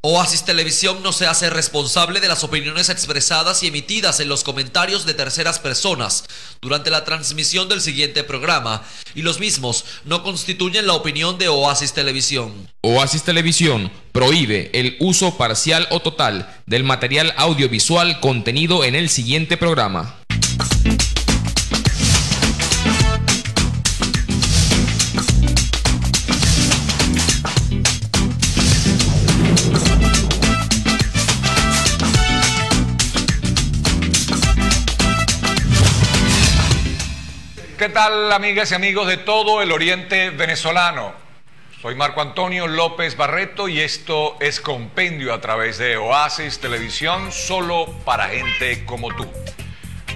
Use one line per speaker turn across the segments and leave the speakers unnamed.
Oasis Televisión no se hace responsable de las opiniones expresadas y emitidas en los comentarios de terceras personas durante la transmisión del siguiente programa y los mismos no constituyen la opinión de Oasis Televisión.
Oasis Televisión prohíbe el uso parcial o total del material audiovisual contenido en el siguiente programa.
¿Qué tal amigas y amigos de todo el oriente venezolano? Soy Marco Antonio López Barreto y esto es Compendio a través de Oasis Televisión solo para gente como tú.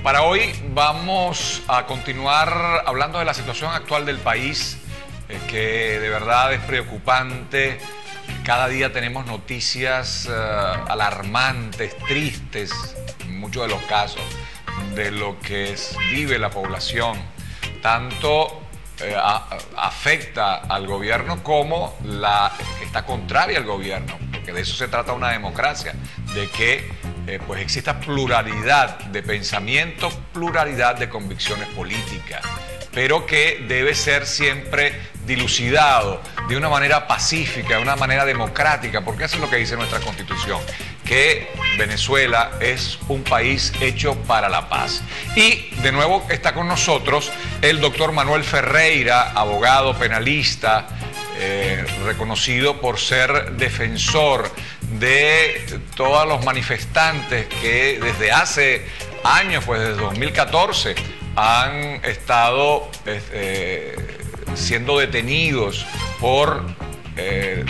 Para hoy vamos a continuar hablando de la situación actual del país, eh, que de verdad es preocupante. Cada día tenemos noticias eh, alarmantes, tristes, en muchos de los casos, de lo que vive la población tanto eh, afecta al gobierno como la que está contraria al gobierno, porque de eso se trata una democracia, de que eh, pues exista pluralidad de pensamiento, pluralidad de convicciones políticas, pero que debe ser siempre dilucidado de una manera pacífica, de una manera democrática, porque eso es lo que dice nuestra constitución, que Venezuela es un país hecho para la paz. Y de nuevo está con nosotros el doctor Manuel Ferreira, abogado penalista, eh, reconocido por ser defensor de todos los manifestantes que desde hace años, pues desde 2014, han estado eh, siendo detenidos por eh,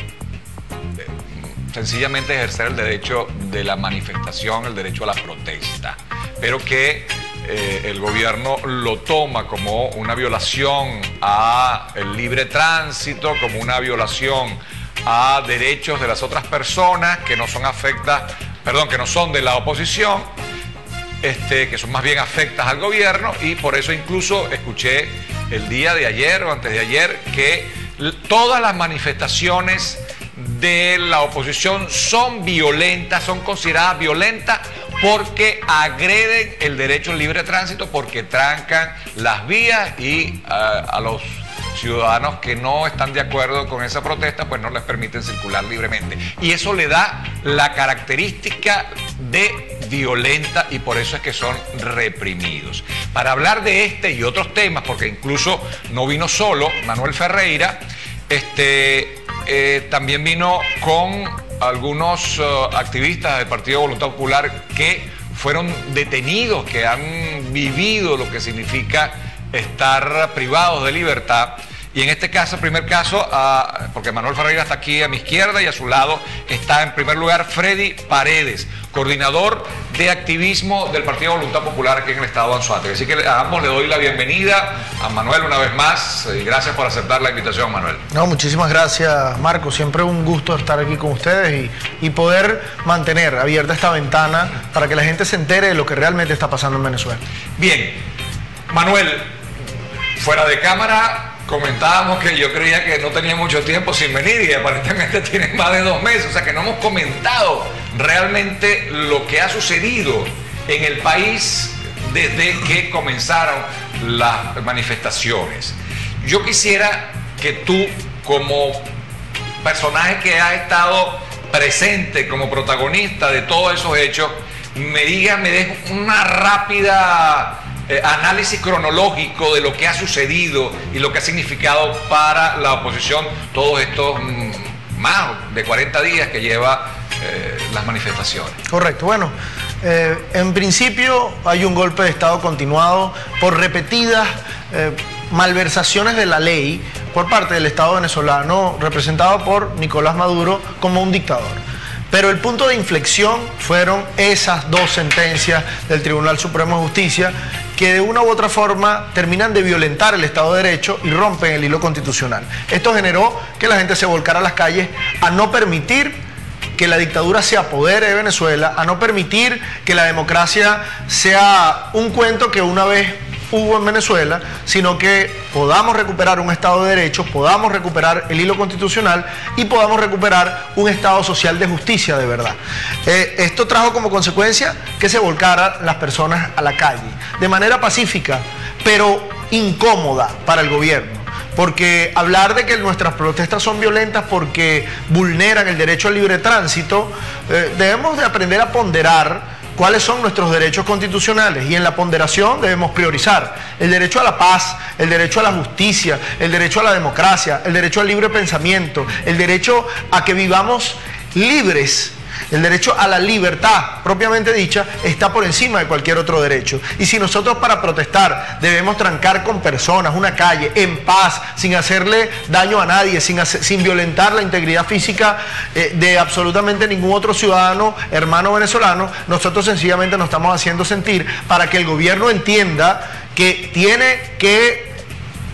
sencillamente ejercer el derecho de la manifestación, el derecho a la protesta, pero que eh, el gobierno lo toma como una violación a el libre tránsito, como una violación a derechos de las otras personas que no son afectas, perdón, que no son de la oposición, este, que son más bien afectas al gobierno y por eso incluso escuché el día de ayer o antes de ayer que todas las manifestaciones de la oposición son violentas, son consideradas violentas porque agreden el derecho al libre tránsito, porque trancan las vías y ah, a los ciudadanos que no están de acuerdo con esa protesta, pues no les permiten circular libremente. Y eso le da la característica de violenta y por eso es que son reprimidos. Para hablar de este y otros temas, porque incluso no vino solo Manuel Ferreira, este, eh, también vino con algunos eh, activistas del Partido Voluntad Popular que fueron detenidos, que han vivido lo que significa estar privados de libertad y en este caso, primer caso, ah, porque Manuel Ferreira está aquí a mi izquierda y a su lado está en primer lugar Freddy Paredes, coordinador de activismo del Partido Voluntad Popular aquí en el estado de Anzuategui. Así que a ambos le doy la bienvenida a Manuel una vez más y gracias por aceptar la invitación, Manuel.
No, muchísimas gracias, Marco. Siempre un gusto estar aquí con ustedes y, y poder mantener abierta esta ventana para que la gente se entere de lo que realmente está pasando en Venezuela.
Bien, Manuel, fuera de cámara comentábamos que yo creía que no tenía mucho tiempo sin venir y aparentemente tiene más de dos meses, o sea que no hemos comentado realmente lo que ha sucedido en el país desde que comenzaron las manifestaciones. Yo quisiera que tú, como personaje que ha estado presente como protagonista de todos esos hechos, me digas, me des una rápida eh, análisis cronológico de lo que ha sucedido y lo que ha significado para la oposición todos estos mm, más de 40 días que lleva eh, las manifestaciones.
Correcto, bueno, eh, en principio hay un golpe de Estado continuado por repetidas malversaciones de la ley por parte del Estado venezolano representado por Nicolás Maduro como un dictador. Pero el punto de inflexión fueron esas dos sentencias del Tribunal Supremo de Justicia que de una u otra forma terminan de violentar el Estado de Derecho y rompen el hilo constitucional. Esto generó que la gente se volcara a las calles a no permitir que la dictadura se apodere de Venezuela, a no permitir que la democracia sea un cuento que una vez hubo en Venezuela, sino que podamos recuperar un Estado de Derecho, podamos recuperar el hilo constitucional y podamos recuperar un Estado social de justicia de verdad. Eh, esto trajo como consecuencia que se volcaran las personas a la calle, de manera pacífica, pero incómoda para el gobierno. Porque hablar de que nuestras protestas son violentas porque vulneran el derecho al libre tránsito, eh, debemos de aprender a ponderar cuáles son nuestros derechos constitucionales. Y en la ponderación debemos priorizar el derecho a la paz, el derecho a la justicia, el derecho a la democracia, el derecho al libre pensamiento, el derecho a que vivamos libres el derecho a la libertad, propiamente dicha, está por encima de cualquier otro derecho. Y si nosotros para protestar debemos trancar con personas una calle en paz, sin hacerle daño a nadie, sin, sin violentar la integridad física eh, de absolutamente ningún otro ciudadano, hermano venezolano, nosotros sencillamente nos estamos haciendo sentir para que el gobierno entienda que tiene que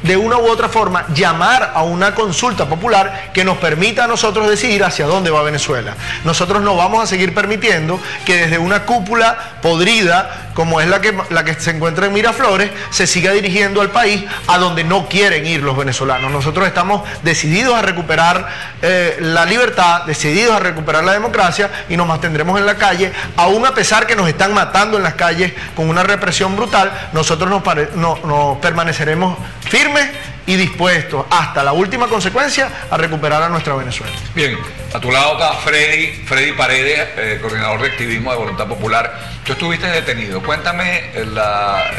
de una u otra forma llamar a una consulta popular que nos permita a nosotros decidir hacia dónde va Venezuela. Nosotros no vamos a seguir permitiendo que desde una cúpula podrida, como es la que, la que se encuentra en Miraflores, se siga dirigiendo al país a donde no quieren ir los venezolanos. Nosotros estamos decididos a recuperar eh, la libertad, decididos a recuperar la democracia y nos mantendremos en la calle, aún a pesar que nos están matando en las calles con una represión brutal, nosotros nos, nos permaneceremos firmes y dispuestos hasta la última consecuencia a recuperar a nuestra Venezuela.
Bien, a tu lado está Freddy, Freddy Paredes, eh, coordinador de activismo de Voluntad Popular. Tú estuviste detenido. Cuéntame eh,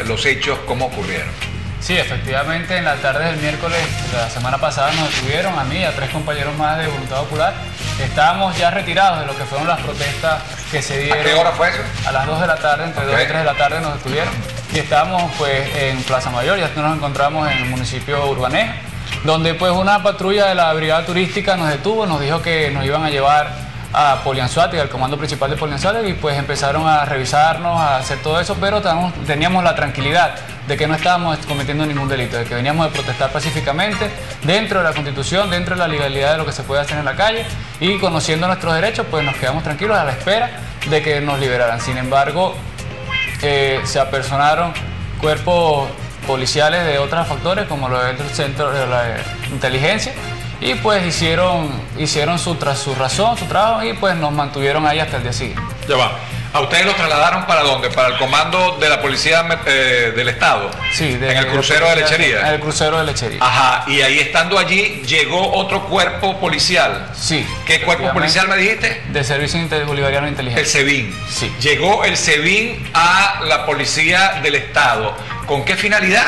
los hechos, cómo ocurrieron.
Sí, efectivamente, en la tarde del miércoles de la semana pasada nos detuvieron a mí y a tres compañeros más de Voluntad Popular. Estábamos ya retirados de lo que fueron las protestas que se dieron.
¿A qué hora fue eso?
A las 2 de la tarde, entre 2 y 3 de la tarde nos detuvieron. Y estábamos pues en Plaza Mayor, ya nos encontramos en el municipio Urbaneja, donde pues una patrulla de la brigada turística nos detuvo, nos dijo que nos iban a llevar a Polianzuati, al comando principal de Polianzuati, y pues empezaron a revisarnos, a hacer todo eso, pero teníamos la tranquilidad de que no estábamos cometiendo ningún delito, de que veníamos de protestar pacíficamente dentro de la constitución, dentro de la legalidad de lo que se puede hacer en la calle y conociendo nuestros derechos, pues nos quedamos tranquilos a la espera de que nos liberaran. Sin embargo, eh, se apersonaron cuerpos policiales de otros factores como lo del centro de la inteligencia y pues hicieron, hicieron su, su razón, su trabajo y pues nos mantuvieron ahí hasta el día siguiente.
Ya va. ¿A ustedes los trasladaron para dónde? ¿Para el comando de la policía eh, del Estado?
Sí,
en el crucero de lechería.
En el crucero de lechería.
Ajá, y ahí estando allí llegó otro cuerpo policial.
Sí.
¿Qué cuerpo policial me dijiste?
De Servicio Bolivariano de Inteligencia.
El SEBIN.
Sí.
Llegó el SEBIN a la policía del Estado. ¿Con qué finalidad?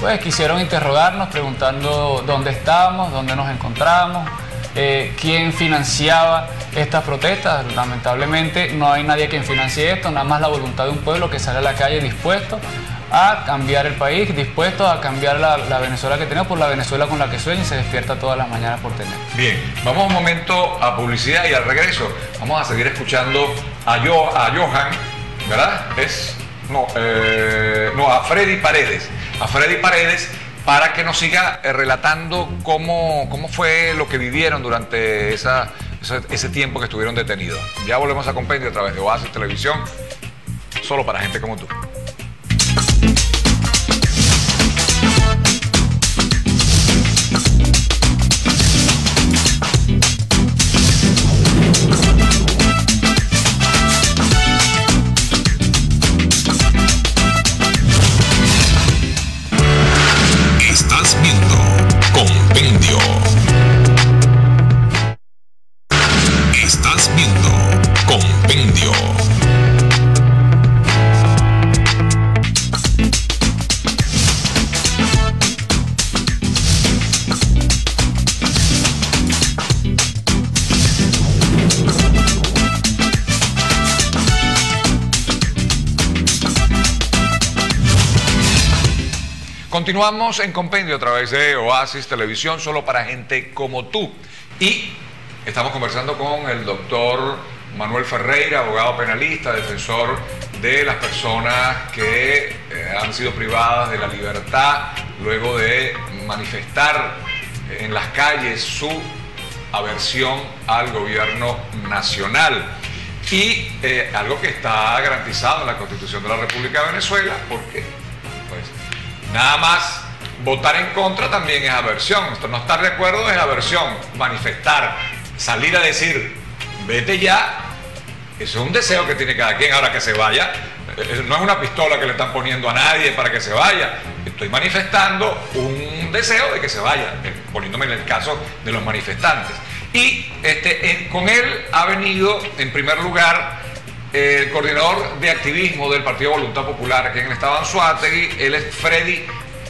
Pues quisieron interrogarnos preguntando dónde estábamos, dónde nos encontrábamos, eh, quién financiaba estas protestas. Lamentablemente no hay nadie quien financie esto, nada más la voluntad de un pueblo que sale a la calle dispuesto a cambiar el país, dispuesto a cambiar la, Venezuela que tenemos por la Venezuela con la que sueña y se despierta todas las mañanas por tener.
Bien, vamos un momento a publicidad y al regreso vamos a seguir escuchando a, Yo, a Johan, ¿verdad? Es, no, eh, no, a Freddy Paredes, a Freddy Paredes para que nos siga eh, relatando cómo, cómo fue lo que vivieron durante esa ese, tiempo que estuvieron detenidos. Ya volvemos a Compendio a través de Oasis Televisión, solo para gente como tú. Continuamos en Compendio a través de Oasis Televisión, solo para gente como tú. Y estamos conversando con el doctor Manuel Ferreira, abogado penalista, defensor de las personas que eh, han sido privadas de la libertad luego de manifestar en las calles su aversión al gobierno nacional. Y eh, algo que está garantizado en la Constitución de la República de Venezuela, porque Nada más votar en contra también es aversión. Esto no estar de acuerdo es aversión. Manifestar, salir a decir, vete ya, eso es un deseo que tiene cada quien. Ahora que se vaya, eh, no es una pistola que le están poniendo a nadie para que se vaya. Estoy manifestando un deseo de que se vaya, eh, poniéndome en el caso de los manifestantes. Y este, con él ha venido, en primer lugar, el coordinador de activismo del Partido Voluntad Popular aquí en el estado Anzuategui, él es Freddy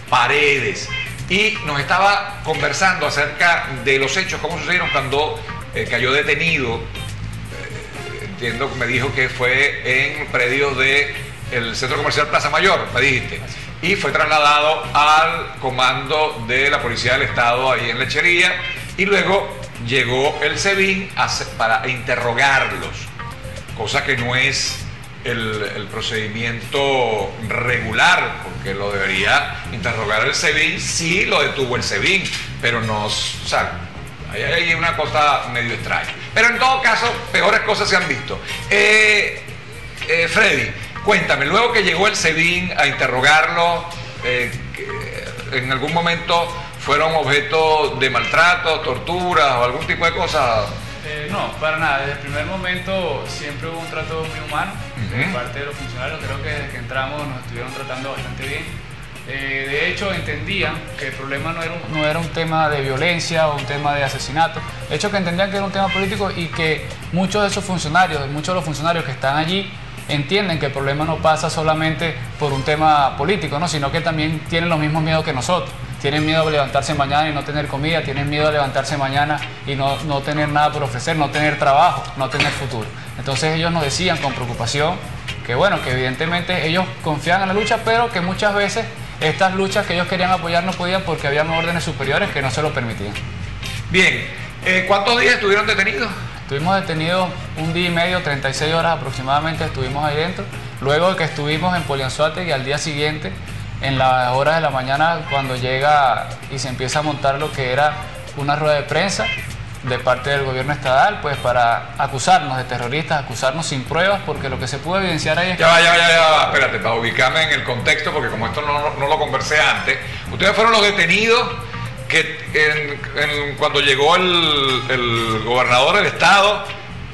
Paredes. Y nos estaba conversando acerca de los hechos, cómo sucedieron cuando cayó detenido entiendo que me dijo que fue en predio del el centro comercial Plaza Mayor, me dijiste. Y fue trasladado al comando de la Policía del Estado ahí en Lechería. Y luego llegó el SEBIN para interrogarlos, cosa que no es el, procedimiento regular, porque lo debería interrogar el SEBIN, sí lo detuvo el SEBIN, pero no, o Ahí hay una cosa medio extraña. Pero en todo caso, peores cosas se han visto. Eh, eh, Freddy, cuéntame, luego que llegó el SEBIN a interrogarlo, eh, ¿en algún momento fueron objeto de maltrato, tortura o algún tipo de cosa?
No, para nada. Desde el primer momento siempre hubo un trato muy humano de parte de los funcionarios. Creo que desde que entramos nos estuvieron tratando bastante bien eh, de hecho, entendían que el problema no era, un, no era un tema de violencia o un tema de asesinato. De hecho, que entendían que era un tema político y que muchos de esos funcionarios, muchos de los funcionarios que están allí, entienden que el problema no pasa solamente por un tema político, ¿no? sino que también tienen los mismos miedos que nosotros. Tienen miedo de levantarse mañana y no tener comida, tienen miedo de levantarse mañana y no, no tener nada por ofrecer, no tener trabajo, no tener futuro. Entonces ellos nos decían con preocupación que bueno, que evidentemente ellos confían en la lucha, pero que muchas veces estas luchas que ellos querían apoyar no podían porque había órdenes superiores que no se lo permitían.
Bien, eh, ¿cuántos días estuvieron detenidos?
Estuvimos detenidos un día y medio, 36 horas aproximadamente estuvimos ahí dentro. Luego de que estuvimos en Polianzuate y al día siguiente, en las horas de la mañana, cuando llega y se empieza a montar lo que era una rueda de prensa, de parte del gobierno estatal, pues para acusarnos de terroristas, acusarnos sin pruebas, porque lo que se pudo evidenciar ahí es
Ya, ya, ya, ya, espérate, para ubicarme en el contexto, porque como esto no, lo conversé antes, ustedes fueron los detenidos que cuando llegó el, el gobernador del estado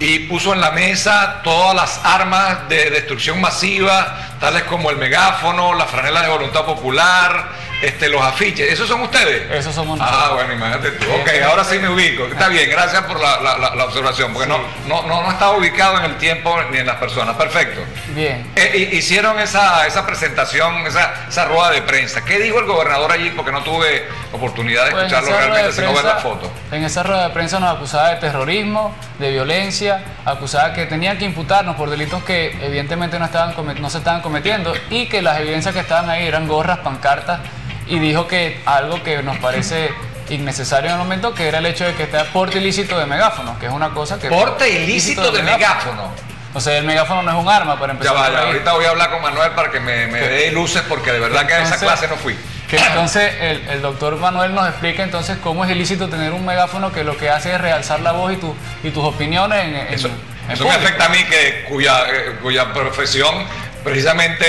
y puso en la mesa todas las armas de destrucción masiva, tales como el megáfono, la franela de voluntad popular, este, los afiches. ¿Esos son ustedes?
Esos somos
nosotros. Ah, bueno, imagínate tú. Ok, ahora sí me ubico. Está bien, gracias por la, observación, porque no, no, no, estaba ubicado en el tiempo ni en las personas. Perfecto.
Bien.
Eh, hicieron esa, esa presentación, esa, esa rueda de prensa. ¿Qué dijo el gobernador allí? Porque no tuve oportunidad de pues escucharlo realmente, sino ver la foto.
En esa rueda de prensa nos acusaba de terrorismo, de violencia, acusaba que tenían que imputarnos por delitos que evidentemente no, estaban, no se estaban cometiendo y que las evidencias que estaban ahí eran gorras, pancartas y dijo que algo que nos parece innecesario en el momento, que era el hecho de que esté porte ilícito de megáfono, que es una cosa que...
Porte ilícito, de, megáfono.
O sea, el megáfono no es un arma, para empezar.
Ya ahorita voy a hablar con Manuel para que me, dé luces, porque de verdad que a esa clase no fui.
Que entonces el, doctor Manuel nos explica entonces cómo es ilícito tener un megáfono que lo que hace es realzar la voz y, tu, y tus opiniones en,
eso, eso me afecta a mí, que, cuya, eh, cuya profesión precisamente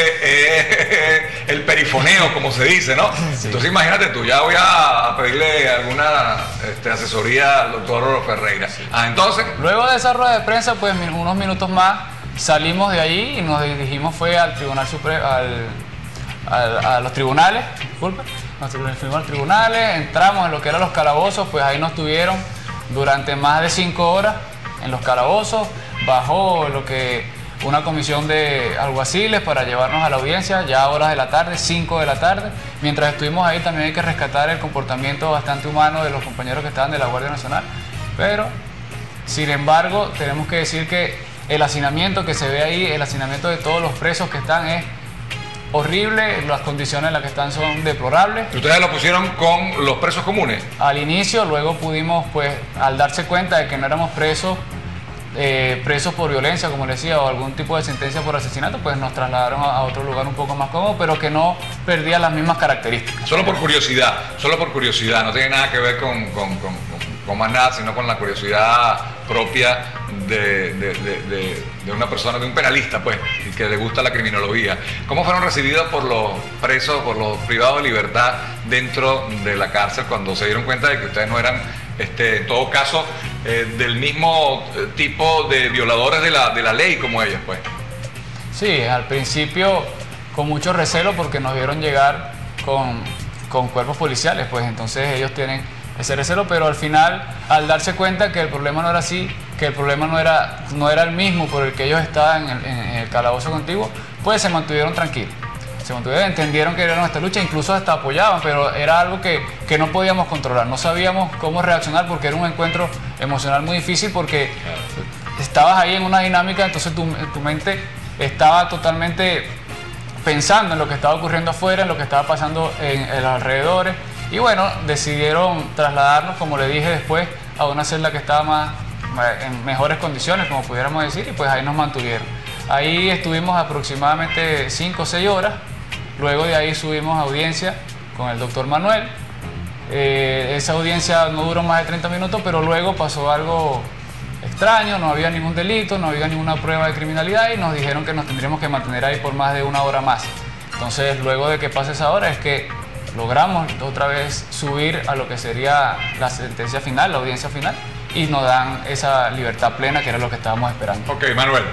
el perifoneo, como se dice, ¿no? Entonces imagínate tú, ya voy a, pedirle alguna este, asesoría al doctor Ferreira. Ah, entonces...
Luego de esa rueda de prensa, pues unos minutos más, salimos de allí y nos dirigimos fue al Tribunal Supremo, a los tribunales, disculpe, nos fuimos a los tribunales, entramos en lo que eran los calabozos, pues ahí nos tuvieron durante más de cinco horas en los calabozos, bajó lo que una comisión de alguaciles para llevarnos a la audiencia ya a horas de la tarde, 5 de la tarde. Mientras estuvimos ahí también hay que rescatar el comportamiento bastante humano de los compañeros que estaban de la Guardia Nacional. Pero, sin embargo, tenemos que decir que el hacinamiento que se ve ahí, el hacinamiento de todos los presos que están es horrible, las condiciones en las que están son deplorables.
¿Ustedes lo pusieron con los presos comunes?
Al inicio, luego pudimos, pues, al darse cuenta de que no éramos presos eh, presos por violencia, como les decía, o algún tipo de sentencia por asesinato, pues nos trasladaron a, otro lugar un poco más cómodo, pero que no perdía las mismas características.
Solo por curiosidad, solo por curiosidad, no tiene nada que ver con, con, más nada, sino con la curiosidad propia de, de- de- de una persona, de un penalista, pues, y que le gusta la criminología. ¿Cómo fueron recibidos por los presos, por los privados de libertad dentro de la cárcel cuando se dieron cuenta de que ustedes no eran, este, en todo caso, eh, del mismo eh, tipo de violadores de la, de la ley como ellos, pues?
Sí, al principio con mucho recelo porque nos vieron llegar con, con cuerpos policiales, pues entonces ellos tienen ese recelo, pero al final, al darse cuenta que el problema no era así, que el problema no era, no era el mismo por el que ellos estaban en el calabozo contigo, pues se mantuvieron tranquilos. Se mantuvieron, entendieron que era nuestra lucha, incluso hasta apoyaban, pero era algo que, que no podíamos controlar, no sabíamos cómo reaccionar porque era un encuentro emocional muy difícil porque estabas ahí en una dinámica, entonces tu, tu mente estaba totalmente pensando en lo que estaba ocurriendo afuera, en lo que estaba pasando en, en los alrededores. Y bueno, decidieron trasladarnos, como le dije después, a una celda que estaba más, en mejores condiciones, como pudiéramos decir, y pues ahí nos mantuvieron. Ahí estuvimos aproximadamente 5 o 6 horas. Luego de ahí subimos a audiencia con el doctor Manuel. Eh, esa audiencia no duró más de 30 minutos, pero luego pasó algo extraño, no había ningún delito, no había ninguna prueba de criminalidad y nos dijeron que nos tendríamos que mantener ahí por más de una hora más. Entonces, luego de que pase esa hora es que logramos otra vez subir a lo que sería la sentencia final, la audiencia final, y nos dan esa libertad plena que era lo que estábamos esperando.
Ok, Manuel,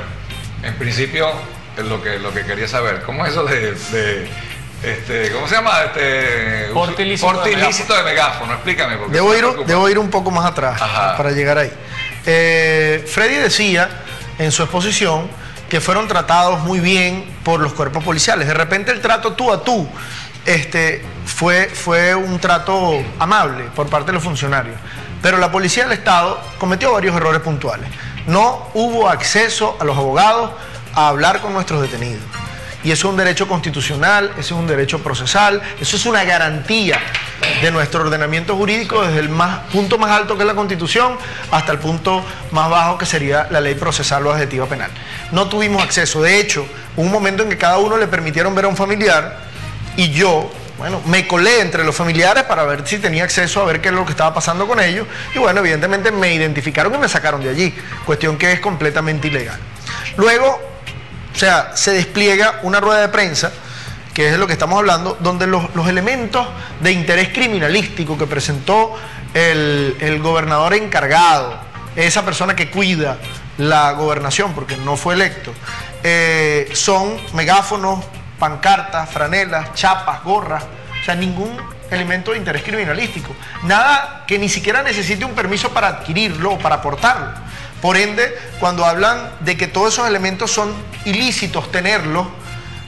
en principio lo que, lo que quería saber, ¿cómo es eso de, de, este, ¿cómo se llama? Este,
Porte ilícito
porte
de
megáfono, explícame. Porque
Debo ir, debo ir un poco más atrás
Ajá.
para llegar ahí. Eh, Freddy decía en su exposición que fueron tratados muy bien por los cuerpos policiales. De repente el trato tú a tú este, fue, fue un trato amable por parte de los funcionarios. Pero la policía del Estado cometió varios errores puntuales. No hubo acceso a los abogados a hablar con nuestros detenidos. Y eso es un derecho constitucional, eso es un derecho procesal, eso es una garantía de nuestro ordenamiento jurídico desde el más, punto más alto que es la Constitución hasta el punto más bajo que sería la ley procesal o adjetiva penal. No tuvimos acceso, de hecho, hubo un momento en que cada uno le permitieron ver a un familiar y yo, bueno, me colé entre los familiares para ver si tenía acceso a ver qué es lo que estaba pasando con ellos y bueno, evidentemente me identificaron y me sacaron de allí, cuestión que es completamente ilegal. Luego, o sea, se despliega una rueda de prensa, que es de lo que estamos hablando, donde los, elementos de interés criminalístico que presentó el, el gobernador encargado, esa persona que cuida la gobernación, porque no fue electo, eh, son megáfonos, pancartas, franelas, chapas, gorras, o sea, ningún elemento de interés criminalístico. Nada que ni siquiera necesite un permiso para adquirirlo o para aportarlo. Por ende, cuando hablan de que todos esos elementos son ilícitos tenerlos,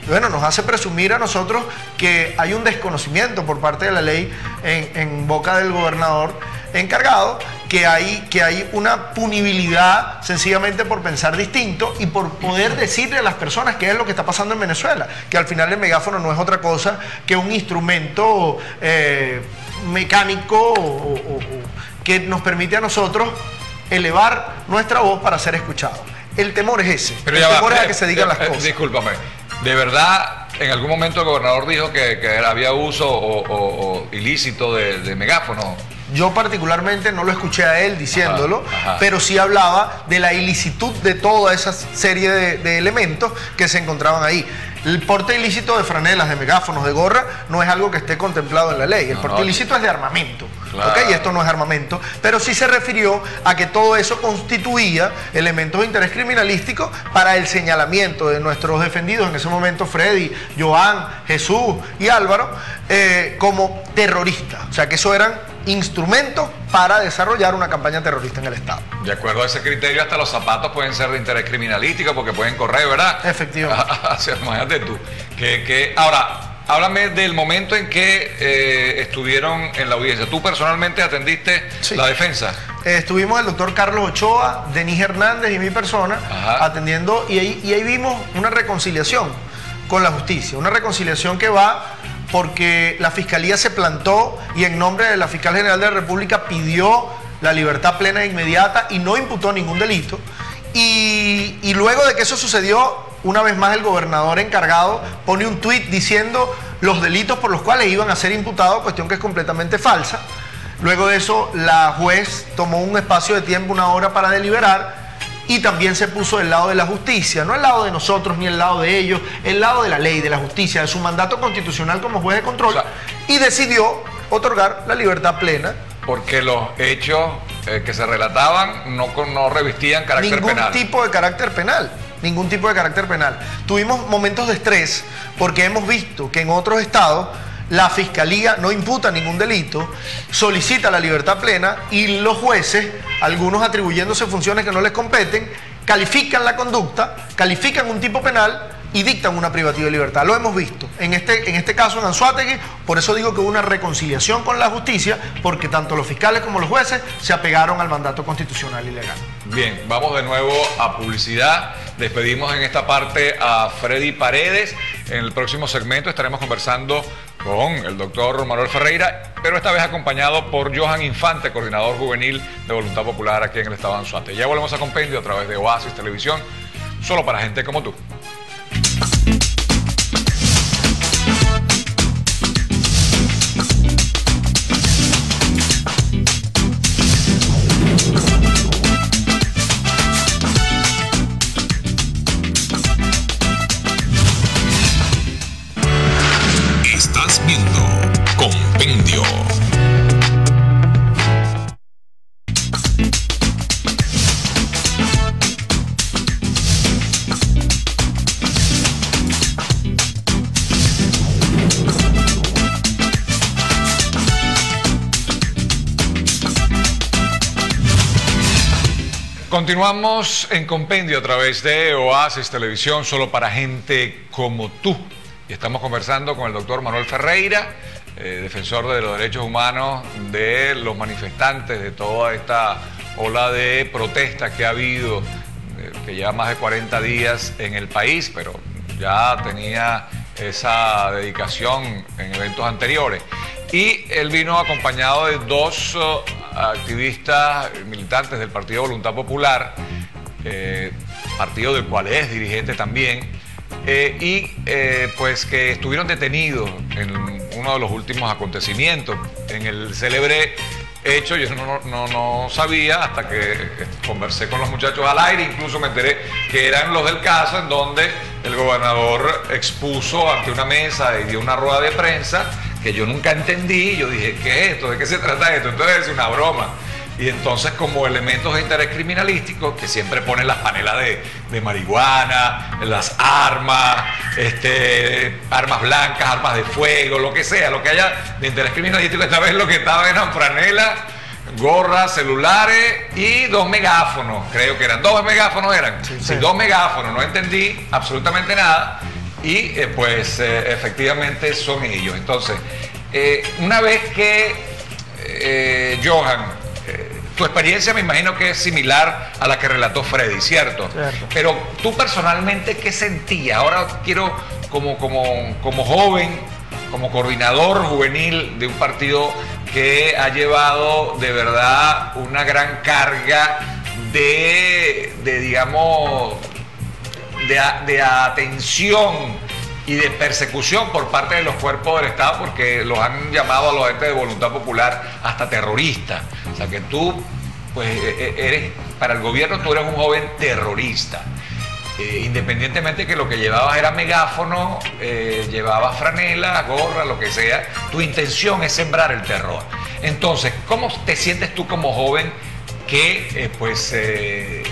bueno, nos hace presumir a nosotros que hay un desconocimiento por parte de la ley en, boca del gobernador encargado, que hay, que hay una punibilidad sencillamente por pensar distinto y por poder decirle a las personas qué es lo que está pasando en Venezuela, que al final el megáfono no es otra cosa que un instrumento eh, mecánico que nos permite a nosotros elevar nuestra voz para ser escuchados. El temor es ese.
Pero
el
ya va,
temor es a
eh,
que se digan
eh,
las
eh,
cosas.
Discúlpame, ¿de verdad en algún momento el gobernador dijo que, que había uso o, o- o ilícito de, de megáfono?
Yo particularmente no lo escuché a él diciéndolo,
Ajá, ajá.
pero sí hablaba de la ilicitud de toda esa serie de, de elementos que se encontraban ahí. El porte ilícito de franelas, de megáfonos, de gorra, no es algo que esté contemplado en la ley. El
No,
porte
no.
ilícito es de armamento. Y esto no es armamento. Pero sí se refirió a que todo eso constituía elementos de interés criminalístico para el señalamiento de nuestros defendidos, en ese momento Freddy, Joan, Jesús y Álvaro, eh, como terroristas. O sea que eso eran instrumentos para desarrollar una campaña terrorista en el Estado.
De acuerdo a ese criterio, hasta los zapatos pueden ser de interés criminalístico porque pueden correr, ¿verdad?
Efectivamente.
Imagínate tú. Que, que- Ahora, háblame del momento en que eh, estuvieron en la audiencia. ¿Tú personalmente atendiste
Sí.
la defensa?
Eh, estuvimos el doctor Carlos Ochoa, Denis Hernández y mi persona
Ajá.
atendiendo y ahí, y ahí vimos una reconciliación con la justicia, una reconciliación que va porque la fiscalía se plantó y en nombre de la fiscal general de la República pidió la libertad plena e inmediata y no imputó ningún delito. Y, luego de que eso sucedió, una vez más el gobernador encargado pone un tuit diciendo los delitos por los cuales iban a ser imputados, cuestión que es completamente falsa. Luego de eso, la juez tomó un espacio de tiempo, una hora para deliberar y también se puso del lado de la justicia, no el lado de nosotros ni el lado de ellos, el lado de la ley, de la justicia, de su mandato constitucional como juez de control, y decidió otorgar la libertad plena.
Porque los hechos eh, que se relataban no, no revistían carácter
ningún
penal.
tipo de carácter penal. Ningún tipo de carácter penal. Tuvimos momentos de estrés porque hemos visto que en otros estados la fiscalía no imputa ningún delito, solicita la libertad plena y los jueces, algunos atribuyéndose funciones que no les competen, califican la conducta, califican un tipo penal y dictan una privativa de libertad. Lo hemos visto. En este, en este caso en Anzuategui, por eso digo que hubo una reconciliación con la justicia, porque tanto los fiscales como los jueces se apegaron al mandato constitucional y legal.
Bien, vamos de nuevo a publicidad. Despedimos en esta parte a Freddy Paredes. En el próximo segmento estaremos conversando con el doctor Manuel Ferreira, pero esta vez acompañado por Johan Infante, coordinador juvenil de Voluntad Popular aquí en el Estado de Anzuate. Ya volvemos a Compendio a través de Oasis Televisión, solo para gente como tú. Continuamos en Compendio a través de Oasis Televisión, solo para gente como tú. Y estamos conversando con el doctor Manuel Ferreira, eh, defensor de los derechos humanos de los manifestantes, de toda esta ola de protesta que ha habido, eh, que lleva más de 40 días en el país, pero ya tenía esa dedicación en eventos anteriores. Y él vino acompañado de dos activistas militantes del Partido Voluntad Popular, eh, partido del cual es dirigente también, eh, y eh, pues que estuvieron detenidos en uno de los últimos acontecimientos, en el célebre hecho, yo no, no, no sabía hasta que conversé con los muchachos al aire, incluso me enteré que eran los del caso en donde el gobernador expuso ante una mesa y dio una rueda de prensa que yo nunca entendí, yo dije, ¿qué es esto? ¿De qué se trata esto? Entonces es una broma. Y entonces como elementos de interés criminalístico, que siempre ponen las panelas de, de marihuana, las armas, este, armas blancas, armas de fuego, lo que sea, lo que haya de interés criminalístico, esta vez lo que estaba eran franelas, gorras, celulares y dos megáfonos, creo que eran, dos megáfonos eran, sí, dos megáfonos, no entendí absolutamente nada y eh, pues eh, efectivamente son ellos. Entonces, eh, una vez que, Johan, tu experiencia me imagino que es similar a la que relató Freddy, ¿cierto?
Cierto.
Pero tú personalmente, ¿qué sentías? Ahora quiero, como, como, como joven, como coordinador juvenil de un partido que ha llevado de verdad una gran carga de, de digamos, de, atención y de persecución por parte de los cuerpos del Estado porque los han llamado a los entes de voluntad popular hasta terroristas. O sea que tú, pues e- e- eres, para el gobierno tú eres un joven terrorista. Eh, independientemente que lo que llevabas era megáfono, eh, llevabas franela, gorra, lo que sea, tu intención es sembrar el terror. Entonces, ¿cómo te sientes tú como joven que eh, pues eh,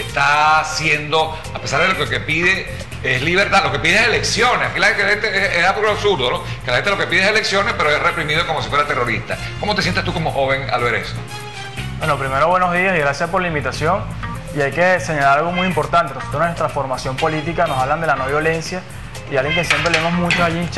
está haciendo, a pesar de lo que pide es libertad, lo que pide es elecciones, que la gente es, algo absurdo, ¿no? Que la gente lo que pide es elecciones, pero es reprimido como si fuera terrorista. ¿Cómo te sientes tú como joven al ver eso?
Bueno, primero buenos días y gracias por la invitación. Y hay que señalar algo muy importante. Nosotros en nuestra formación política nos hablan de la no violencia y alguien que siempre leemos mucho a Jim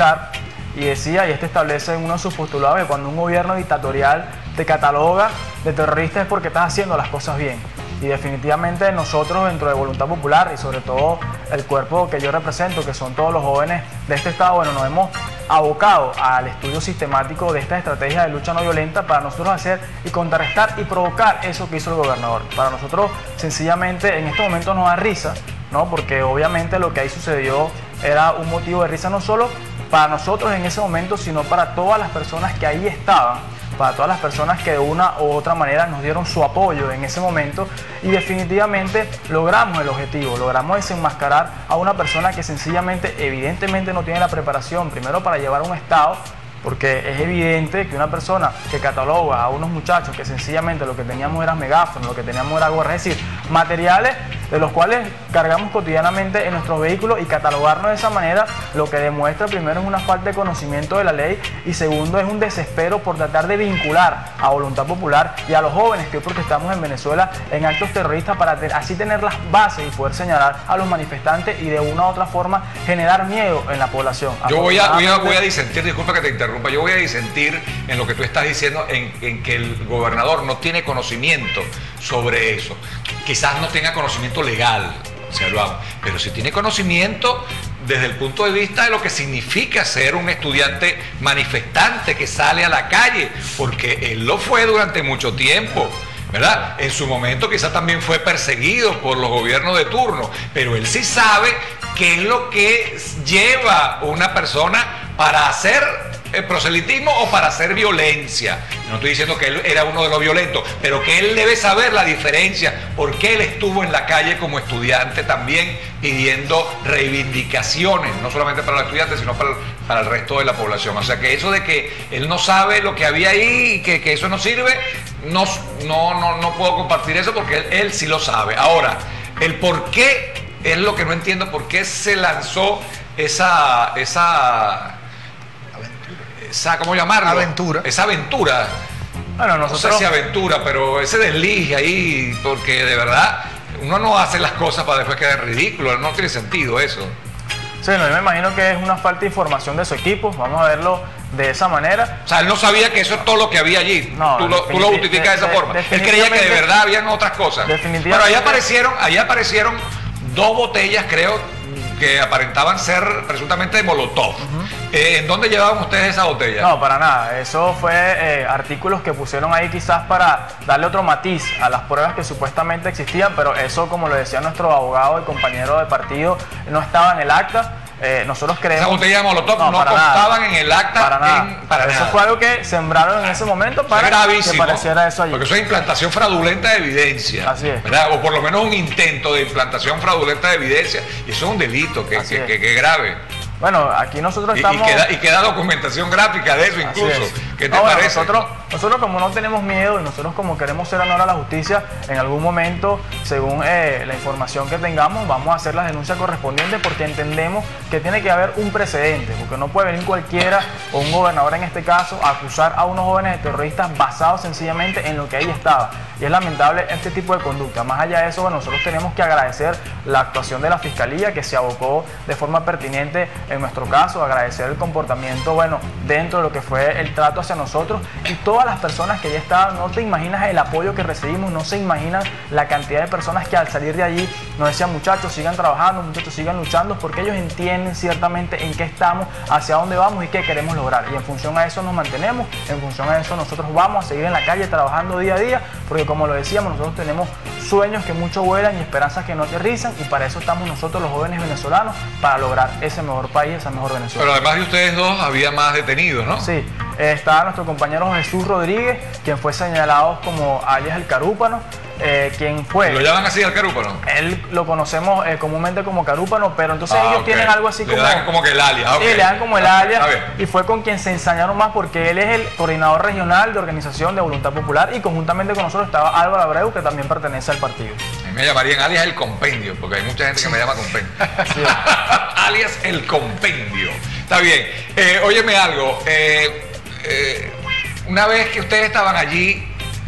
y decía, y este establece en uno de sus postulados, que cuando un gobierno dictatorial te cataloga de terrorista es porque estás haciendo las cosas bien. Y definitivamente nosotros dentro de Voluntad Popular y sobre todo el cuerpo que yo represento, que son todos los jóvenes de este estado, bueno, nos hemos abocado al estudio sistemático de esta estrategia de lucha no violenta para nosotros hacer y contrarrestar y provocar eso que hizo el gobernador. Para nosotros sencillamente en este momento nos da risa, ¿no? Porque obviamente lo que ahí sucedió era un motivo de risa no solo para nosotros en ese momento, sino para todas las personas que ahí estaban para todas las personas que de una u otra manera nos dieron su apoyo en ese momento. Y definitivamente logramos el objetivo, logramos desenmascarar a una persona que sencillamente, evidentemente no tiene la preparación primero para llevar un Estado, porque es evidente que una persona que cataloga a unos muchachos que sencillamente lo que teníamos era megáfono, lo que teníamos era gorra, es decir, materiales de los cuales cargamos cotidianamente en nuestros vehículos y catalogarnos de esa manera lo que demuestra primero es una falta de conocimiento de la ley y segundo es un desespero por tratar de vincular a voluntad popular y a los jóvenes que porque estamos en Venezuela en actos terroristas para así tener las bases y poder señalar a los manifestantes y de una u otra forma generar miedo en la población.
Yo voy a, voy a, voy a disentir, disculpa que te interrumpa, yo voy a disentir en lo que tú estás diciendo en, en que el gobernador no tiene conocimiento sobre eso. Quizás no tenga conocimiento legal, pero si tiene conocimiento desde el punto de vista de lo que significa ser un estudiante manifestante que sale a la calle, porque él lo fue durante mucho tiempo. ¿verdad? En su momento quizás también fue perseguido por los gobiernos de turno, pero él sí sabe qué es lo que lleva una persona para hacer el proselitismo o para hacer violencia. No estoy diciendo que él era uno de los violentos, pero que él debe saber la diferencia, porque él estuvo en la calle como estudiante también pidiendo reivindicaciones, no solamente para los estudiantes, sino para, para el resto de la población. O sea que eso de que él no sabe lo que había ahí y que, eso no sirve, no, no, no, puedo compartir eso porque él, él sí lo sabe. Ahora, el por qué es lo que no entiendo, por qué se lanzó esa... esa esa, ¿cómo llamarlo?
Aventura.
Esa aventura. Bueno, nosotros... No sé si aventura, pero ese desliz ahí, porque de verdad uno no hace las cosas para después quedar ridículo, no tiene sentido eso.
Sí, no, yo me imagino que es una falta de información de su equipo, vamos a verlo de esa manera.
O sea, él no sabía que eso es todo lo que había allí. No, tú, lo, tú lo justificas de, esa forma. Él creía que de verdad habían otras cosas. Definitivamente. Pero ahí aparecieron, ahí aparecieron dos botellas, creo, que aparentaban ser presuntamente de Molotov. Eh, ¿En dónde llevaban ustedes esa botella?
No, para nada. Eso fue eh, artículos que pusieron ahí quizás para darle otro matiz a las pruebas que supuestamente existían, pero eso, como lo decía nuestro abogado y compañero de partido, no estaba en el acta. Eh, nosotros creemos.
Esa botella de Molotov no, constaban en el acta.
Para nada. eso fue algo que sembraron en ese momento para que pareciera eso allí.
Porque eso es implantación fraudulenta de evidencia. Así es. O por lo menos un intento de implantación fraudulenta de evidencia. Y eso es un delito que, que, que, que grave.
Bueno, aquí nosotros estamos...
Y, queda, documentación gráfica de eso incluso. ¿Qué te parece?
Nosotros, nosotros como no tenemos miedo y nosotros como queremos ser honor a la justicia, en algún momento, según eh, la información que tengamos, vamos a hacer las denuncias correspondientes porque entendemos que tiene que haber un precedente, porque no puede venir cualquiera o un gobernador en este caso a acusar a unos jóvenes de terroristas basados sencillamente en lo que ahí estaba. Y es lamentable este tipo de conducta. Más allá de eso, bueno, nosotros tenemos que agradecer la actuación de la Fiscalía que se abocó de forma pertinente en nuestro caso, agradecer el comportamiento, bueno, dentro de lo que fue el trato hacia nosotros y todas las personas que ya estaban, no te imaginas el apoyo que recibimos, no se imaginan la cantidad de personas que al salir de allí nos decían muchachos, sigan trabajando, muchachos, sigan luchando, porque ellos entienden ciertamente en qué estamos, hacia dónde vamos y qué queremos lograr. Y en función a eso nos mantenemos, en función a eso nosotros vamos a seguir en la calle trabajando día a día, porque como lo decíamos, nosotros tenemos sueños que mucho vuelan y esperanzas que no aterrizan y para eso estamos nosotros los jóvenes venezolanos, para lograr ese mejor país, esa mejor Venezuela.
Pero además de ustedes dos había más detenidos, ¿no?
Sí, estaba nuestro compañero Jesús Rodríguez, quien fue señalado como alias el Carúpano, eh, quien fue.
¿Lo llaman así al Carúpano?
Él lo conocemos eh, comúnmente como Carúpano, pero entonces ah, ellos tienen algo así
le
como.
Dan como que el alias.
Sí, le dan como el alias. Y fue con quien se ensañaron más porque él es el coordinador regional de organización de Voluntad Popular y conjuntamente con nosotros estaba Álvaro Abreu, que también pertenece al partido.
me llamarían alias el compendio, porque hay mucha gente que me llama compendio. alias el compendio. Está bien. Eh, óyeme algo. Eh, una vez que ustedes estaban allí,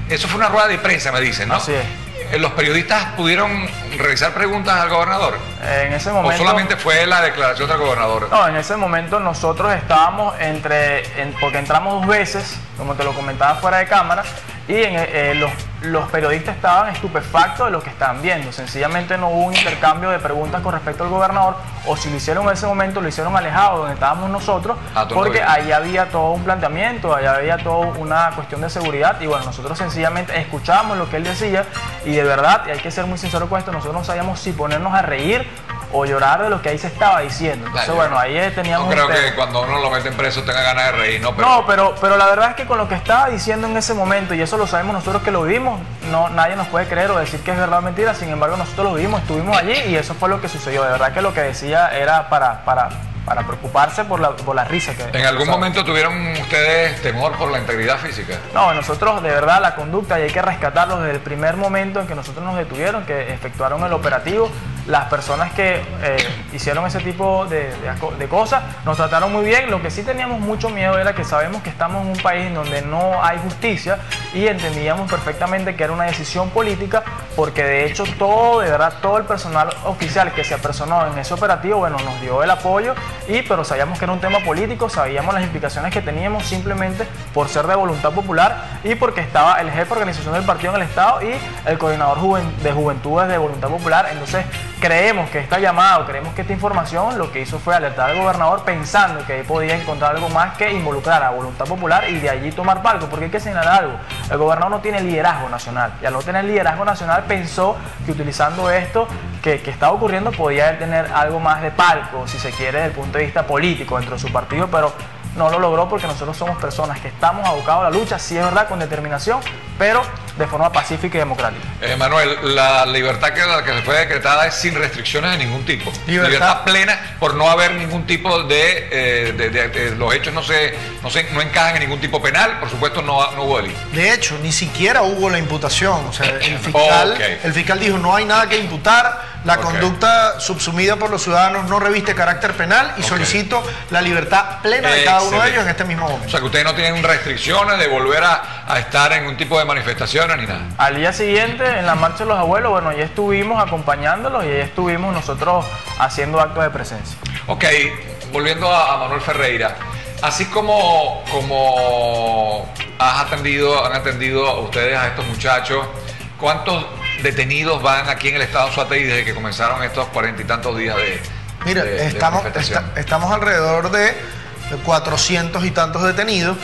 eso fue una rueda de prensa, me dicen, ¿no?
Así es.
Eh, ¿Los periodistas pudieron realizar preguntas al gobernador?
En ese momento.
¿O solamente fue la declaración del gobernador?
No, en ese momento nosotros estábamos entre. porque entramos dos veces, como te lo comentaba fuera de cámara, y en, eh, los, los, periodistas estaban estupefactos de lo que estaban viendo. Sencillamente no hubo un intercambio de preguntas con respecto al gobernador, o si lo hicieron en ese momento, lo hicieron alejado donde estábamos nosotros, ah, porque ahí había todo un planteamiento, ahí había toda una cuestión de seguridad, y bueno, nosotros sencillamente escuchábamos lo que él decía, y de verdad, y hay que ser muy sincero con esto, nosotros no sabíamos si ponernos a reír o llorar de lo que ahí se estaba diciendo. Entonces, bueno, ahí teníamos...
No creo
un
que cuando uno lo meten preso tenga ganas de reír, ¿no? Pero,
No, pero, pero la verdad es que con lo que estaba diciendo en ese momento, y eso lo sabemos nosotros que lo vivimos, no, nadie nos puede creer o decir que es verdad o mentira, sin embargo nosotros lo vivimos, estuvimos allí y eso fue lo que sucedió. De verdad que lo que decía era para, para, para preocuparse por la, por la risa que...
¿En algún momento tuvieron ustedes temor por la integridad física?
No, nosotros de verdad la conducta y hay que rescatarlo desde el primer momento en que nosotros nos detuvieron, que efectuaron el operativo. Las personas que eh, hicieron ese tipo de, de cosas nos trataron muy bien. Lo que sí teníamos mucho miedo era que sabemos que estamos en un país en donde no hay justicia y entendíamos perfectamente que era una decisión política porque de hecho todo, de verdad, todo el personal oficial que se apersonó en ese operativo, bueno, nos dio el apoyo y pero sabíamos que era un tema político, sabíamos las implicaciones que teníamos simplemente por ser de voluntad popular y porque estaba el jefe de organización del partido en el Estado y el coordinador de juventudes de voluntad popular. Entonces creemos que esta llamada, o creemos que esta información lo que hizo fue alertar al gobernador pensando que ahí podía encontrar algo más que involucrar a voluntad popular y de allí tomar palco, porque hay que señalar algo, el gobernador no tiene liderazgo nacional y al no tener liderazgo nacional pensó que utilizando esto que, que estaba ocurriendo podía tener algo más de palco, si se quiere, desde el punto de vista político dentro de su partido, pero no lo logró porque nosotros somos personas que estamos abocados a la lucha, sí es verdad, con determinación, pero de forma pacífica y democrática.
Eh, Manuel, la libertad que, la que se fue decretada es sin restricciones de ningún tipo.
Libertad.
plena por no haber ningún tipo de, eh, de- de- de- los hechos no se, no se no encajan en ningún tipo penal, por supuesto no, no hubo delito.
De hecho, ni siquiera hubo la imputación. O sea, el fiscal, el fiscal dijo no hay nada que imputar, la conducta subsumida por los ciudadanos no reviste carácter penal y solicito la libertad plena de cada uno de ellos en este mismo
O
momento.
sea que ustedes no tienen restricciones de volver a, a estar en un tipo de manifestaciones ni nada.
Al día siguiente, en la marcha de los abuelos, bueno, ya estuvimos acompañándolos y ya estuvimos nosotros haciendo actos de presencia.
Ok, volviendo a, a Manuel Ferreira, así como, como has atendido, han atendido a ustedes a estos muchachos, ¿cuántos detenidos van aquí en el estado de Suategui desde que comenzaron estos cuarenta y tantos días de,
Mira,
de- de
estamos, esta- estamos alrededor de 400 y tantos detenidos.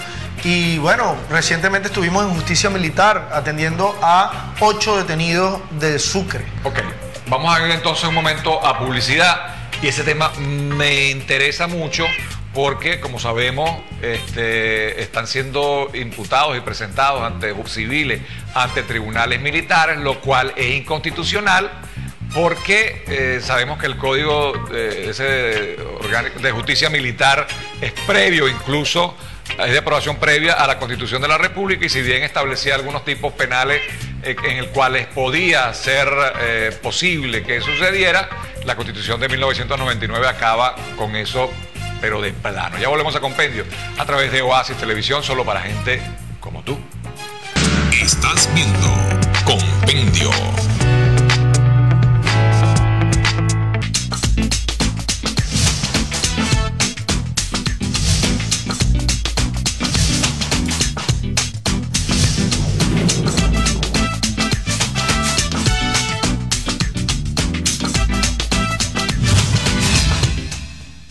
Y bueno, recientemente estuvimos en justicia militar atendiendo a 8 detenidos de Sucre.
Ok, vamos a ir entonces un momento a publicidad y ese tema me interesa mucho porque, como sabemos, este, están siendo imputados y presentados ante civiles, ante tribunales militares, lo cual es inconstitucional porque eh, sabemos que el código eh, de justicia militar es previo incluso es de aprobación previa a la Constitución de la República y si bien establecía algunos tipos penales eh, en el cuales podía ser posible que sucediera, la Constitución de 1999 acaba con eso, pero de plano. Ya volvemos a compendio a través de Oasis Televisión, solo para gente como tú.
Estás viendo Compendio.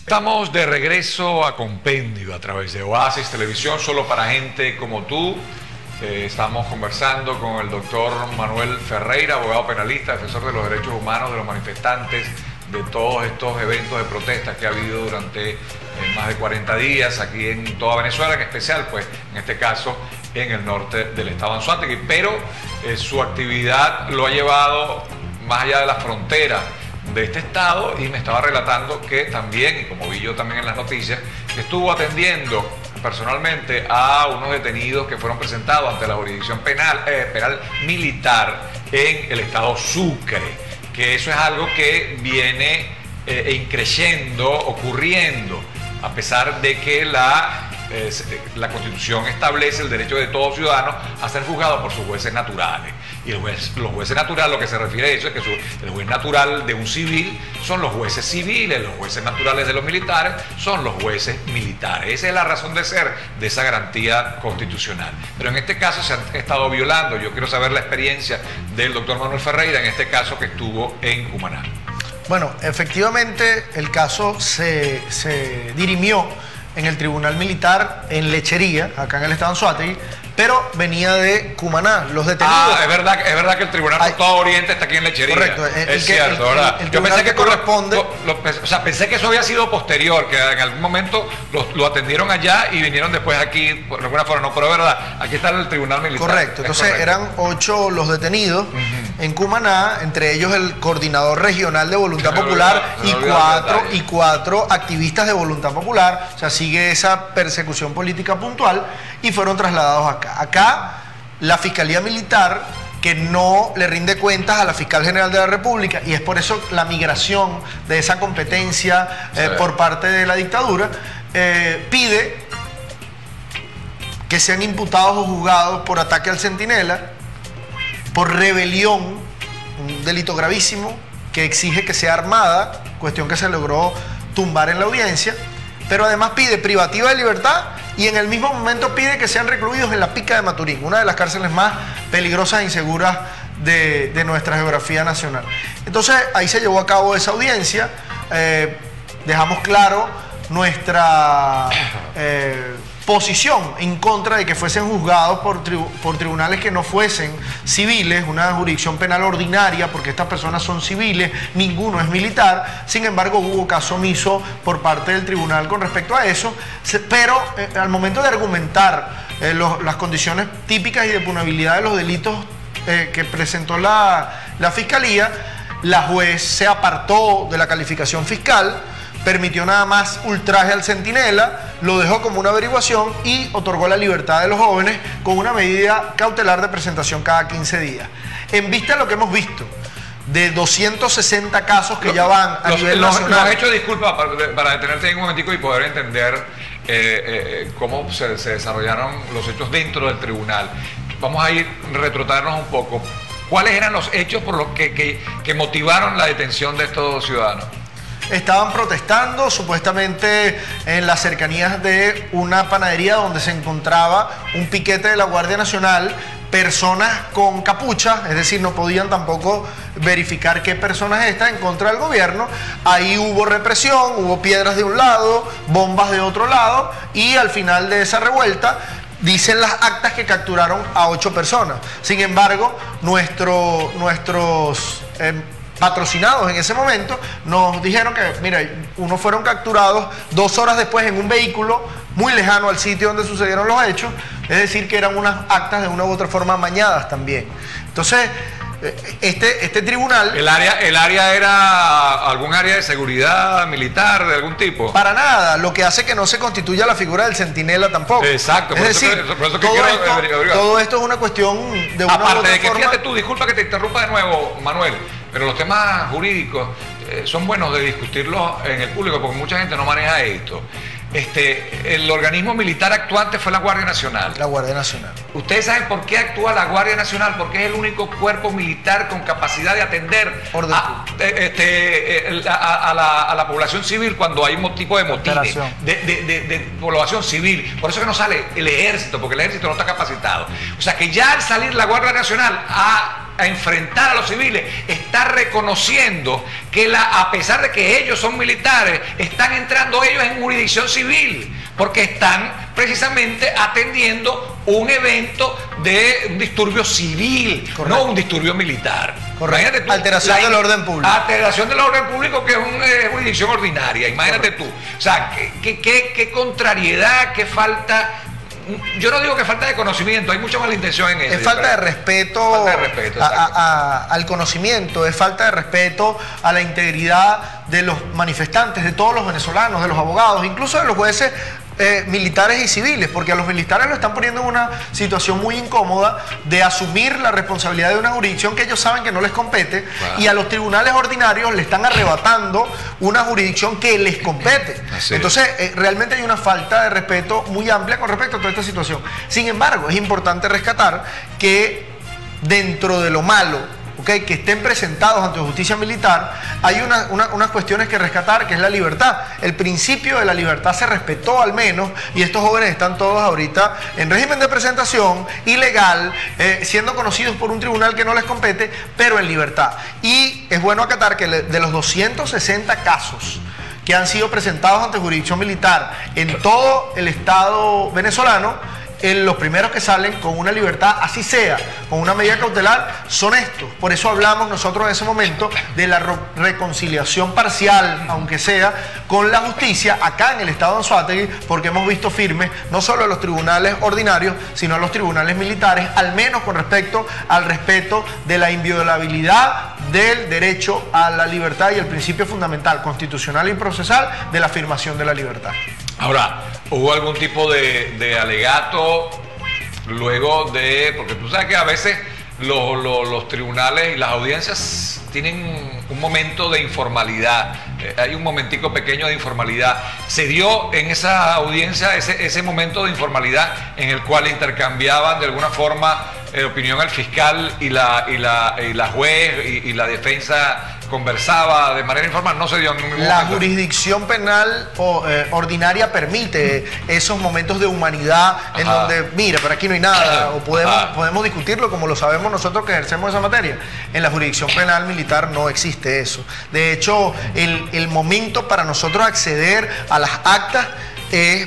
Estamos de regreso a Compendio a través de Oasis Televisión, solo para gente como tú. Eh, estamos conversando con el doctor Manuel Ferreira, abogado penalista, defensor de los derechos humanos de los manifestantes, de todos estos eventos de protesta que ha habido durante eh, más de 40 días aquí en toda Venezuela, en especial, pues, en este caso, en el norte del estado de. Pero eh, su actividad lo ha llevado más allá de la frontera de este estado y me estaba relatando que también, y como vi yo también en las noticias, estuvo atendiendo personalmente a unos detenidos que fueron presentados ante la jurisdicción penal, eh, penal militar en el estado Sucre, que eso es algo que viene eh, increyendo, ocurriendo, a pesar de que la, eh, la constitución establece el derecho de todo ciudadano a ser juzgado por sus jueces naturales. Y los jueces naturales, lo que se refiere a eso es que su- el juez natural de un civil son los jueces civiles, los jueces naturales de los militares son los jueces militares. Esa es la razón de ser de esa garantía constitucional. Pero en este caso se han estado violando. Yo quiero saber la experiencia del doctor Manuel Ferreira en este caso que estuvo en Cumaná.
Bueno, efectivamente el caso se, se dirimió en el Tribunal Militar en Lechería, acá en el estado de Anzoátegui, pero venía de Cumaná, los detenidos.
Ah, es verdad, es verdad que el Tribunal por todo Oriente está aquí en Lechería.
Correcto, el-
es cierto,
el-
¿verdad? Yo pensé que,
que corresponde-
lo- lo- o sea, pensé que eso había sido posterior, que en algún momento lo, lo atendieron allá y vinieron después aquí, por alguna forma, no, pero es verdad, aquí está el Tribunal Militar.
Correcto,
Es
entonces
correcto.
eran ocho los detenidos en Cumaná, entre ellos el coordinador regional de Voluntad Popular y cuatro, y cuatro activistas de Voluntad Popular. O sea, sigue esa persecución política puntual y fueron trasladados acá. Acá la Fiscalía Militar que no le rinde cuentas a la fiscal general de la República y es por eso la migración de esa competencia eh, por parte de la dictadura eh, pide que sean imputados o juzgados por ataque al centinela, por rebelión, un delito gravísimo que exige que sea armada, cuestión que se logró tumbar en la audiencia, pero además pide privativa de libertad y en el mismo momento pide que sean recluidos en la Pica de Maturín, una de las cárceles más peligrosas e inseguras de, de nuestra geografía nacional. Entonces ahí se llevó a cabo esa audiencia, eh, dejamos claro nuestra eh, posición en contra de que fuesen juzgados por, por tribunales que no fuesen civiles, una jurisdicción penal ordinaria, porque estas personas son civiles, ninguno es militar. Sin embargo, hubo caso omiso por parte del tribunal con respecto a eso, pero eh, al momento de argumentar eh, las condiciones típicas y de punabilidad de los delitos eh, que presentó la, la fiscalía, la juez se apartó de la calificación fiscal, permitió nada más ultraje al centinela, lo dejó como una averiguación y otorgó la libertad de los jóvenes con una medida cautelar de presentación cada 15 días. En vista de lo que hemos visto, de 260 casos que ya van a
Los-
nivel
los-
nacional.
Nos has hecho disculpa para, para detenerte ahí un momentico y poder entender eh, eh, cómo se, se desarrollaron los hechos dentro del tribunal. Vamos a ir retrotarnos un poco. ¿Cuáles eran los hechos por los que, que- que motivaron la detención de estos ciudadanos?
Estaban protestando supuestamente en las cercanías de una panadería donde se encontraba un piquete de la Guardia Nacional, personas con capucha, es decir, no podían tampoco verificar qué personas estas en contra del gobierno. Ahí hubo represión, hubo piedras de un lado, bombas de otro lado y al final de esa revuelta dicen las actas que capturaron a ocho personas. Sin embargo, nuestro- nuestros em, patrocinados en ese momento nos dijeron que, mira, unos fueron capturados dos horas después en un vehículo muy lejano al sitio donde sucedieron los hechos, es decir, que eran unas actas de una u otra forma amañadas también. Entonces, eh, este, este tribunal...
¿El área, ¿El área era algún área de seguridad militar de algún tipo?
Para nada, lo que hace que no se constituya la figura del centinela tampoco.
Exacto,
es
por eso
decir,
que- por eso que
todo, esto,
averiguar.
todo esto es una cuestión de una u
Aparte
otra
de que,
forma-
fíjate tú, disculpa que te interrumpa de nuevo, Manuel, pero los temas jurídicos eh, son buenos de discutirlos en el público porque mucha gente no maneja esto. Este, el organismo militar actuante fue la Guardia Nacional.
la Guardia Nacional.
¿Ustedes saben por qué actúa la Guardia Nacional? Porque es el único cuerpo militar con capacidad de atender a, eh, este, eh, a- a la, a la población civil cuando hay un tipo de motines, de, de- de- de población civil. Por eso que no sale el ejército, porque el ejército no está capacitado. O sea que ya al salir la Guardia Nacional a, a enfrentar a los civiles, está reconociendo que la, a pesar de que ellos son militares, están entrando ellos en jurisdicción civil, porque están precisamente atendiendo un evento de un disturbio civil,
Correcto.
no un disturbio militar.
Correcto.
Tú,
Alteración del orden público.
Alteración del orden público que es una eh, jurisdicción ordinaria, imagínate tú. O sea, qué, qué- qué- qué contrariedad, qué falta... Yo no digo que falta de conocimiento, hay mucha mala intención en eso.
Es falta de respeto,
Falta de respeto,
a-
exacto.
a- a- al conocimiento, es falta de respeto a la integridad de los manifestantes, de todos los venezolanos, de los abogados, incluso de los jueces eh, militares y civiles, porque a los militares lo están poniendo en una situación muy incómoda de asumir la responsabilidad de una jurisdicción que ellos saben que no les compete y a los tribunales ordinarios le están arrebatando una jurisdicción que les compete.
Así.
Entonces, eh, realmente hay una falta de respeto muy amplia con respecto a toda esta situación. Sin embargo, es importante rescatar que dentro de lo malo, ¿ok? que estén presentados ante justicia militar, hay una- una- unas cuestiones que rescatar, que es la libertad. El principio de la libertad se respetó al menos, y estos jóvenes están todos ahorita en régimen de presentación, ilegal, eh, siendo conocidos por un tribunal que no les compete, pero en libertad. Y es bueno acatar que de los 260 casos, que han sido presentados ante jurisdicción militar en todo el Estado venezolano, los primeros que salen con una libertad, así sea, con una medida cautelar, son estos. Por eso hablamos nosotros en ese momento de la reconciliación parcial, aunque sea, con la justicia acá en el estado de Anzuategui, porque hemos visto firmes no solo a los tribunales ordinarios, sino a los tribunales militares, al menos con respecto al respeto de la inviolabilidad del derecho a la libertad y el principio fundamental constitucional y procesal de la afirmación de la libertad.
Ahora, ¿hubo algún tipo de, alegato luego de, porque tú sabes que a veces los, tribunales y las audiencias tienen un momento de informalidad, eh, hay un momentico pequeño de informalidad. Se dio en esa audiencia ese, momento de informalidad en el cual intercambiaban de alguna forma eh, opinión el fiscal y la, y la, y juez y la defensa conversaba de manera informal, no se dio ningún
La jurisdicción penal eh, ordinaria permite esos momentos de humanidad en donde, mira, pero aquí no hay nada, o podemos, podemos discutirlo como lo sabemos nosotros que ejercemos esa materia. En la jurisdicción penal militar no existe eso. De hecho, el, el momento para nosotros acceder a las actas es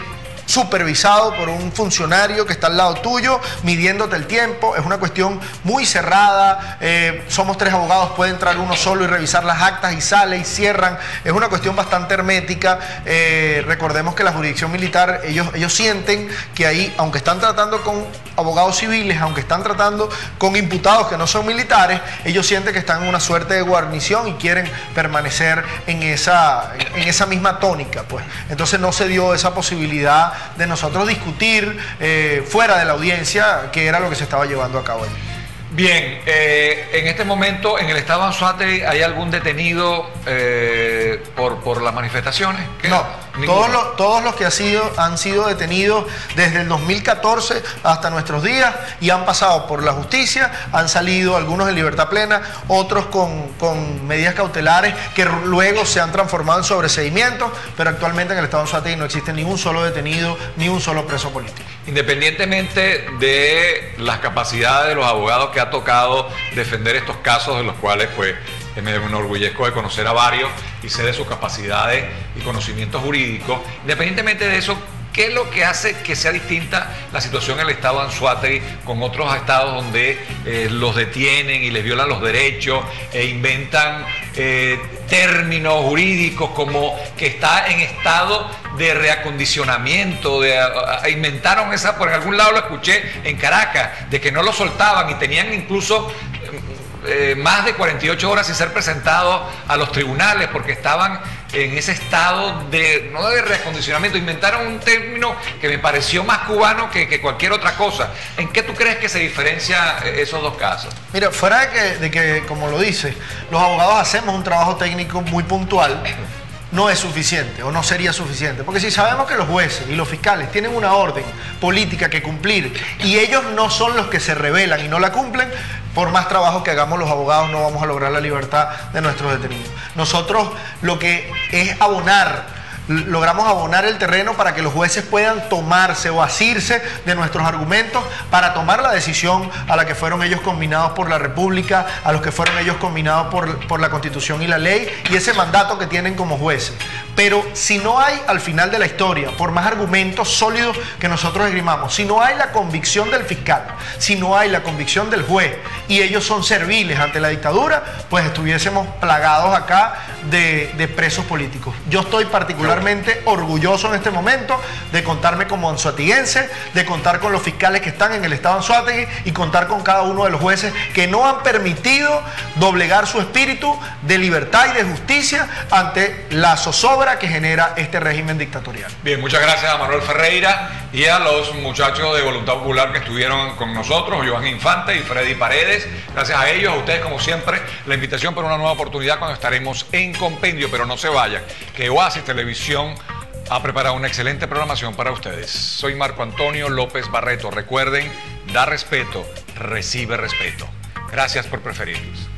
supervisado por un funcionario que está al lado tuyo, midiéndote el tiempo. Es una cuestión muy cerrada. Eh, somos tres abogados, puede entrar uno solo y revisar las actas y sale y cierran. Es una cuestión bastante hermética. Eh, recordemos que la jurisdicción militar, ellos, ellos sienten que ahí, aunque están tratando con abogados civiles, aunque están tratando con imputados que no son militares, ellos sienten que están en una suerte de guarnición y quieren permanecer en esa, en esa misma tónica. Pues. Entonces no se dio esa posibilidad de nosotros discutir eh, fuera de la audiencia qué era lo que se estaba llevando a cabo allí.
Bien, eh, en este momento en el estado de Anzuate hay algún detenido eh, por, por las manifestaciones.
No, todos los, todos los que han sido, han sido detenidos desde el 2014 hasta nuestros días y han pasado por la justicia, han salido algunos en libertad plena, otros con, con medidas cautelares que luego se han transformado en sobreseimientos, pero actualmente en el estado de Anzuate no existe ni un solo detenido ni un solo preso político.
Independientemente de las capacidades de los abogados que ha tocado defender estos casos, de los cuales pues me enorgullezco de conocer a varios y sé de sus capacidades y conocimientos jurídicos, independientemente de eso, ¿Qué es lo que hace que sea distinta la situación en el estado de Anzuategui con otros estados donde eh, los detienen y les violan los derechos e inventan eh, términos jurídicos como que está en estado de reacondicionamiento, de, inventaron esa, por algún lado lo escuché en Caracas, de que no lo soltaban y tenían incluso eh, más de 48 horas sin ser presentados a los tribunales porque estaban en ese estado de, no de reacondicionamiento, inventaron un término que me pareció más cubano que, cualquier otra cosa. ¿En qué tú crees que se diferencia eh, esos dos casos?
Mira, fuera de que, de que como lo dice, los abogados hacemos un trabajo técnico muy puntual no es suficiente o no sería suficiente. Porque si sabemos que los jueces y los fiscales tienen una orden política que cumplir y ellos no son los que se rebelan y no la cumplen, por más trabajo que hagamos los abogados no vamos a lograr la libertad de nuestros detenidos. Nosotros lo que es abonar logramos abonar el terreno para que los jueces puedan tomarse o asirse de nuestros argumentos para tomar la decisión a la que fueron ellos combinados por la República, a los que fueron ellos combinados por, por la Constitución y la ley y ese mandato que tienen como jueces. Pero si no hay al final de la historia, por más argumentos sólidos que nosotros esgrimamos, si no hay la convicción del fiscal, si no hay la convicción del juez y ellos son serviles ante la dictadura, pues estuviésemos plagados acá de, de presos políticos. Yo estoy particularmente orgulloso en este momento de contarme como anzuatiguense, de contar con los fiscales que están en el estado Anzuategui y contar con cada uno de los jueces que no han permitido doblegar su espíritu de libertad y de justicia ante la zozobra que genera este régimen dictatorial.
Bien, muchas gracias a Manuel Ferreira y a los muchachos de Voluntad Popular que estuvieron con nosotros, Joan Infante y Freddy Paredes. Gracias a ellos, a ustedes como siempre, la invitación para una nueva oportunidad cuando estaremos en compendio, pero no se vayan, que Oasis Televisión ha preparado una excelente programación para ustedes. Soy Marco Antonio López Barreto. Recuerden, da respeto, recibe respeto. Gracias por preferirnos.